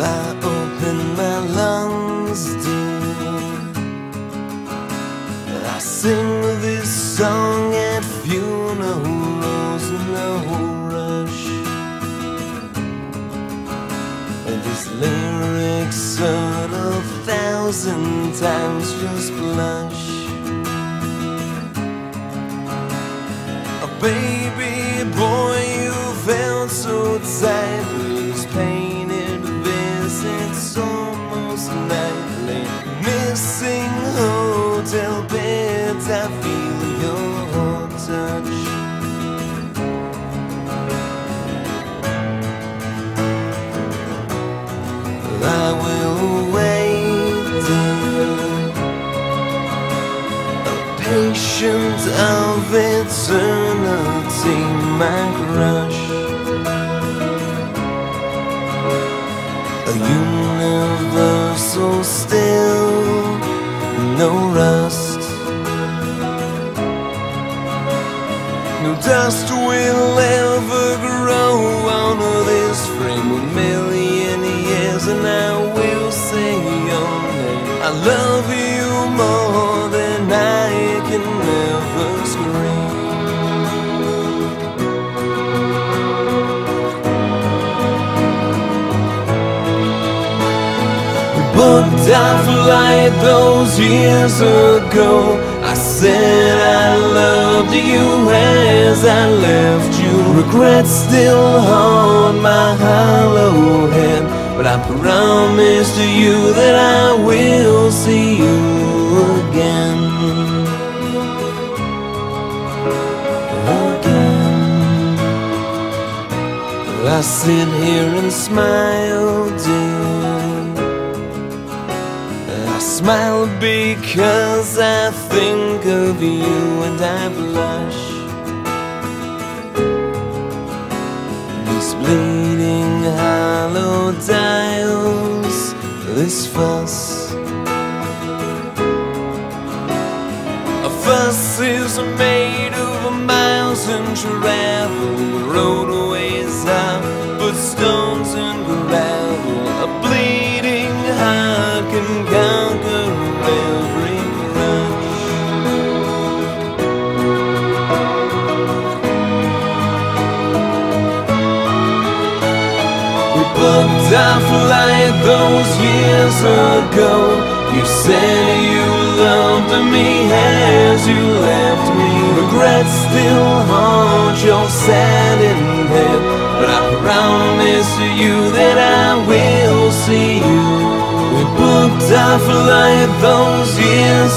I open my lungs, dear. I sing this song at funerals in no rush. And these lyrics heard a thousand times just blush. A baby boy, you felt so tight, I will wait. A patient of eternity, my crush. A universal still, no rust. No dust will ever grow on this frame million and I will say your name. I love you more than I can ever scream. booked our flight those years ago. I said I loved you as I left you. Regrets still haunt my hollow head, but I promise to you that I will see you again. Again. I sit here and smile, dear. I smile because I think of you and I blush. These bleeding hollow dials, this fuss. A fuss is made of miles and travel, roadways Flight those years ago. You said you loved me as you left me. Regrets still haunt your satin head, but I promise you that I will see you. We booked our flight those years